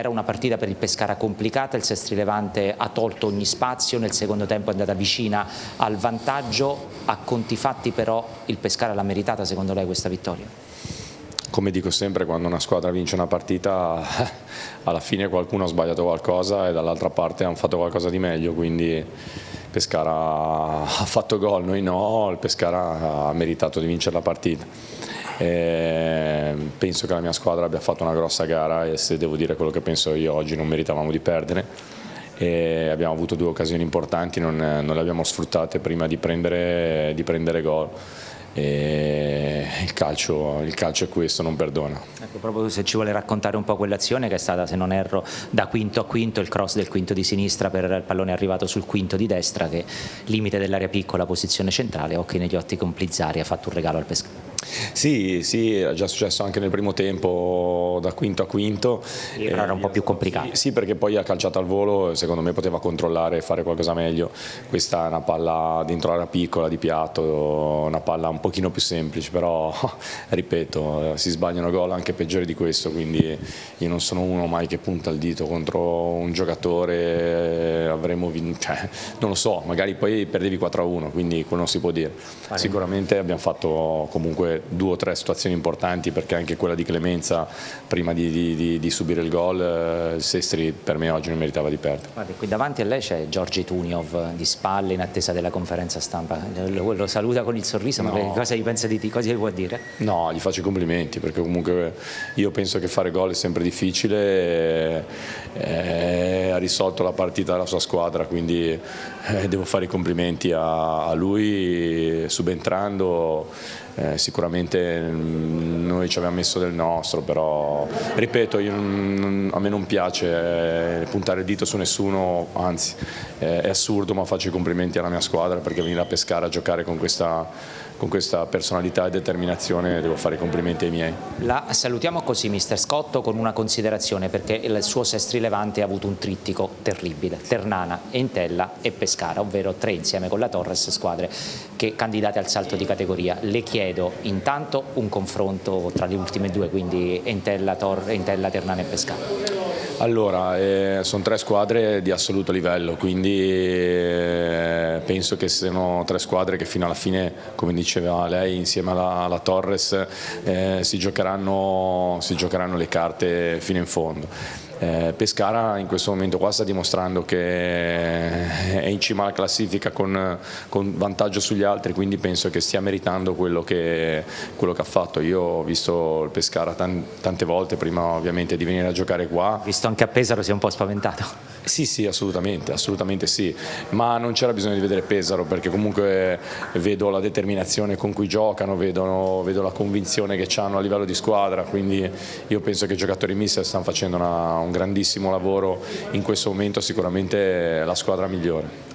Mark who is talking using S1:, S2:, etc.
S1: era una partita per il Pescara complicata, il Sestri Levante ha tolto ogni spazio, nel secondo tempo è andata vicina al vantaggio, a conti fatti però il Pescara l'ha meritata secondo lei questa vittoria?
S2: Come dico sempre, quando una squadra vince una partita, alla fine qualcuno ha sbagliato qualcosa e dall'altra parte hanno fatto qualcosa di meglio, quindi Pescara ha fatto gol, noi no, il Pescara ha meritato di vincere la partita. E penso che la mia squadra abbia fatto una grossa gara e se devo dire quello che penso io oggi non meritavamo di perdere. E abbiamo avuto due occasioni importanti, non, non le abbiamo sfruttate prima di prendere, di prendere gol il calcio, il calcio, è questo, non perdona.
S1: Ecco, proprio se ci vuole raccontare un po' quell'azione che è stata, se non erro, da quinto a quinto, il cross del quinto di sinistra per il pallone arrivato sul quinto di destra che limite dell'area piccola, posizione centrale, occhi negli occhi con Plizzari, ha fatto un regalo al pescatore.
S2: Sì, sì, è già successo anche nel primo tempo da quinto a quinto.
S1: Era eh, un po' più complicato.
S2: Sì, sì, perché poi ha calciato al volo, secondo me poteva controllare e fare qualcosa meglio. Questa è una palla dentro l'area piccola di piatto, una palla un pochino più semplice, però ripeto, si sbagliano gol anche peggiori di questo, quindi io non sono uno mai che punta il dito contro un giocatore, avremmo vinto, cioè, non lo so, magari poi perdevi 4-1, quindi quello non si può dire. Sicuramente abbiamo fatto comunque due o tre situazioni importanti perché anche quella di Clemenza prima di, di, di, di subire il gol eh, Sestri per me oggi non meritava di perdere.
S1: Guardi, qui davanti a lei c'è Giorgi Tuniov di spalle in attesa della conferenza stampa, lo, lo saluta con il sorriso no. ma cosa gli pensa di te? Cosa gli può dire?
S2: No, gli faccio i complimenti perché comunque io penso che fare gol è sempre difficile e, e ha risolto la partita della sua squadra quindi eh, devo fare i complimenti a, a lui subentrando eh, sicuramente mm, noi ci abbiamo messo del nostro, però ripeto, io, a me non piace eh, puntare il dito su nessuno, anzi è assurdo, ma faccio i complimenti alla mia squadra perché venire a pescare a giocare con questa, con questa personalità e determinazione devo fare i complimenti ai miei.
S1: La salutiamo così, mister Scotto, con una considerazione perché il suo Sestri Levante ha avuto un trittico terribile, Ternana, Entella e Pescara, ovvero tre insieme con la Torres, squadre che candidate al salto di categoria. Le chiedo intanto un confronto tra le ultime due, quindi Entella, Tor Entella Ternana e Pescara.
S2: Allora, eh, sono tre squadre di assoluto livello, quindi eh, penso che siano tre squadre che fino alla fine, come diceva lei, insieme alla, alla Torres eh, si, giocheranno, si giocheranno le carte fino in fondo. Eh, Pescara in questo momento qua sta dimostrando che in cima alla classifica con, con vantaggio sugli altri, quindi penso che stia meritando quello che, quello che ha fatto. Io ho visto il Pescara tan, tante volte, prima ovviamente di venire a giocare qua.
S1: Visto anche a Pesaro si è un po' spaventato.
S2: Sì, sì, assolutamente, assolutamente sì, ma non c'era bisogno di vedere Pesaro perché comunque vedo la determinazione con cui giocano, vedo, vedo la convinzione che hanno a livello di squadra, quindi io penso che i giocatori mister stanno facendo una, un grandissimo lavoro in questo momento, sicuramente la squadra migliore.